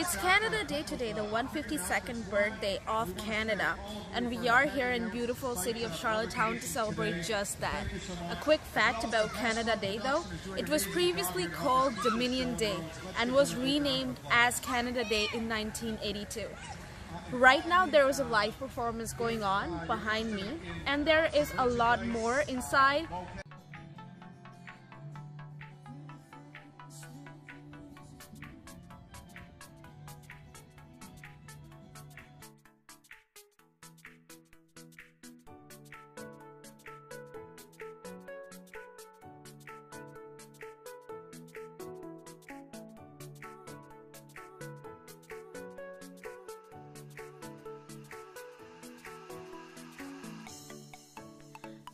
It's Canada Day today, the 152nd birthday of Canada, and we are here in beautiful city of Charlottetown to celebrate just that. A quick fact about Canada Day though, it was previously called Dominion Day and was renamed as Canada Day in 1982. Right now there is a live performance going on behind me and there is a lot more inside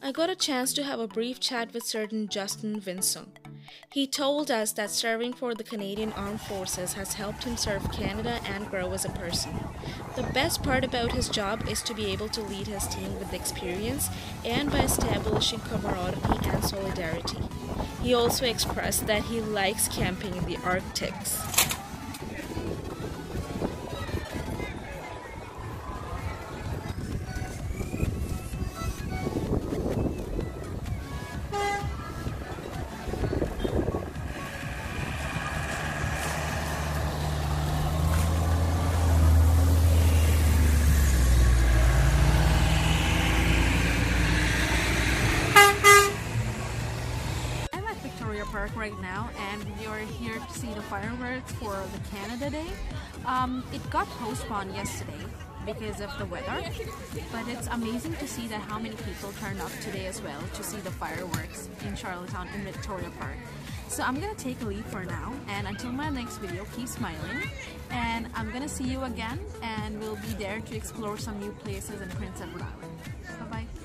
I got a chance to have a brief chat with Sergeant Justin Vinsung. He told us that serving for the Canadian Armed Forces has helped him serve Canada and grow as a person. The best part about his job is to be able to lead his team with experience and by establishing camaraderie and solidarity. He also expressed that he likes camping in the Arctics. Park right now and we are here to see the fireworks for the Canada Day. Um, it got postponed yesterday because of the weather but it's amazing to see that how many people turned up today as well to see the fireworks in Charlottetown in Victoria Park. So I'm gonna take a leave for now and until my next video keep smiling and I'm gonna see you again and we'll be there to explore some new places in Prince Edward Island. Bye bye.